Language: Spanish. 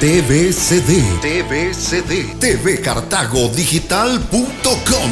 TVCD. TVCD. TVCartagodigital.com.